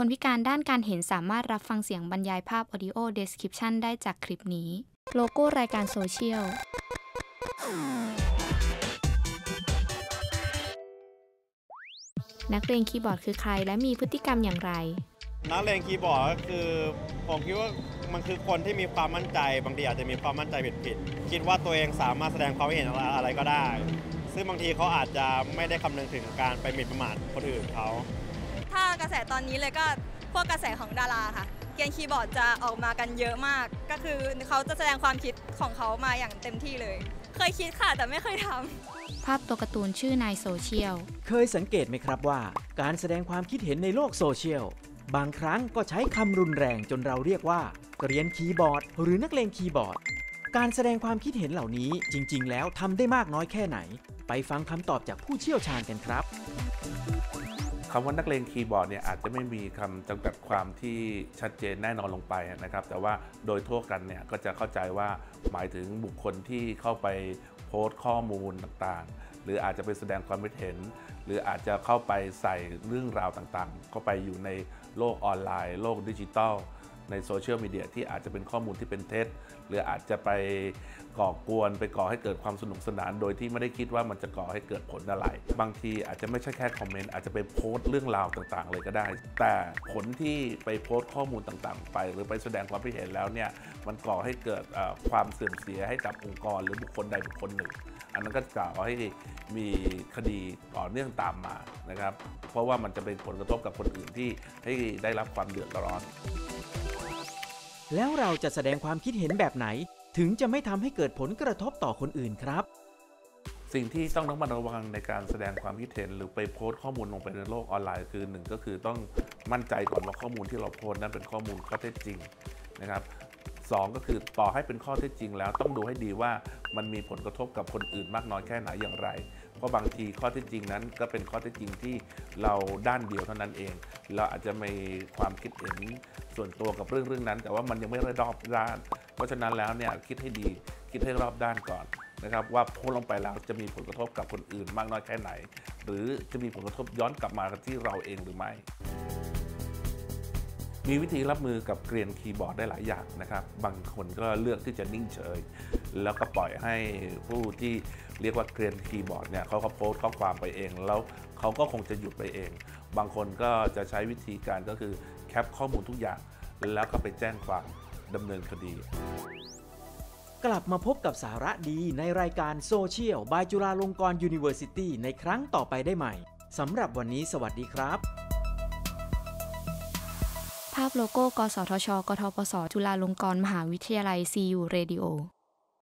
คนพิการด้านการเห็นสามารถรับฟังเสียงบรรยายภาพ Audio Description ได้จากคลิปนี้ โลโก้รายการโซเชียลนักเรียนคีย์บอร์ดคือใครและมีพฤติกรรมอย่างไร นักเลงคีย์บอร์ดก็คือ ผมคิดว่ามันคือคนที่มีความมั่นใจ บางทีอาจจะมีความมั่นใจผิดๆคิดว่าตัวเองสามารถแสดงความเห็นอะไรก็ได้ ซึ่งบางทีเขาอาจจะไม่ได้คำนึงถึงการไปหมิ่นประมาทคนอื่นเขา อนนี้เลยก็พวกกระแสของดาราค่ะ เกรียนคีย์บอร์ดจะออกมากันเยอะมาก ก็คือเขาจะแสดงความคิดของเขามาอย่างเต็มที่เลย เคยคิดค่ะแต่ไม่เคยทำภาพตัวการ์ตูนชื่อนายโซเชียล เคยสังเกตไหมครับว่า การแสดงความคิดเห็นในโลกโซเชียลบางครั้งก็ใช้คำรุนแรงจนเราเรียกว่าเกรียนคีย์บอร์ด หรือนักเลงคีย์บอร์ด การแสดงความคิดเห็นเหล่านี้จริง ๆ แล้วทำได้มากน้อยแค่ไหน ไปฟังคำตอบจากผู้เชี่ยวชาญกันครับ คำว่านักเลงคีย์บอร์ดเนี่ยอาจจะไม่มีคำจำกัดความที่ชัดเจนแน่นอนลงไปนะครับ แต่ว่าโดยทั่วกันเนี่ยก็จะเข้าใจว่าหมายถึงบุคคลที่เข้าไปโพสต์ข้อมูลต่างๆ หรืออาจจะไปแสดงความคิดเห็น หรืออาจจะเข้าไปใส่เรื่องราวต่างๆ เข้าไปอยู่ในโลกออนไลน์ โลกดิจิทัล ในโซเชียลมีเดียที่อาจจะเป็นข้อมูลที่เป็นเท็จ หรืออาจจะไปก่อกวนไปก่อให้เกิดความสนุกสนาน โดยที่ไม่ได้คิดว่ามันจะก่อให้เกิดผลอะไร บางทีอาจจะไม่ใช่แค่คอมเมนต์อาจจะไปโพสต์เรื่องราวต่างๆ เลยก็ได้ แต่ผลที่ไปโพสต์ข้อมูลต่างๆ ไป หรือไปแสดงความคิดเห็นแล้วเนี่ยมันก่อให้เกิดความเสื่อมเสียให้กับองค์กร หรือบุคคลใดบุคคลหนึ่ง อันนั้นก็จะก่อให้มีคดีต่อเนื่องตามมานะครับ เพราะว่ามันจะเป็นผลกระทบกับคนอื่นที่ให้ได้รับความเดือดร้อน แล้วเราจะแสดงความคิดเห็นแบบไหน ถึงจะไม่ทำให้เกิดผลกระทบต่อคนอื่นครับ สิ่งที่ต้องระมัดระวังในการแสดงความคิดเห็นหรือไปโพสต์ข้อมูลลงไปในโลกออนไลน์คือหนึ่งก็คือต้องมั่นใจก่อนว่าข้อมูลที่เราโพสต์นั้นเป็นข้อมูลข้อเท็จจริงนะครับสองก็คือต่อให้เป็นข้อเท็จจริงแล้วต้องดูให้ดีว่ามันมีผลกระทบกับคนอื่นมากน้อยแค่ไหนอย่างไร เพราะบางทีข้อเท็จจริงนั้นก็เป็นข้อเท็จจริงที่เราด้านเดียวเท่านั้นเอง เราอาจจะมีความคิดเห็นส่วนตัวกับเรื่องเรื่องนั้น แต่ว่ามันยังไม่ได้รอบด้าน เพราะฉะนั้นแล้วเนี่ยคิดให้ดีคิดให้รอบด้านก่อนนะครับว่าโพสลงไปแล้วจะมีผลกระทบกับคนอื่นมากน้อยแค่ไหน หรือจะมีผลกระทบย้อนกลับมาที่เราเองหรือไม่ มีวิธีรับมือกับเกรียนคีย์บอร์ดได้หลายอย่างนะครับ บางคนก็เลือกที่จะนิ่งเฉย แล้วก็ปล่อยให้ผู้ที่เรียกว่าเกรียนคีย์บอร์ดเนี่ยเขาก็โพสต์ข้อความไปเอง แล้วเขาก็คงจะหยุดไปเอง บางคนก็จะใช้วิธีการก็คือ cap ข้อมูลทุกอย่าง แล้วก็ไปแจ้งความดำเนินคดีกลับมาพบกับสาระดีในรายการ Social by จุฬาลงกรณ์ University ในครั้งต่อไปได้ใหม่ สำหรับวันนี้สวัสดีครับ ภาพโลโก้ กสทช กทปส จุฬาลงกรณ์มหาวิทยาลัย CU Radio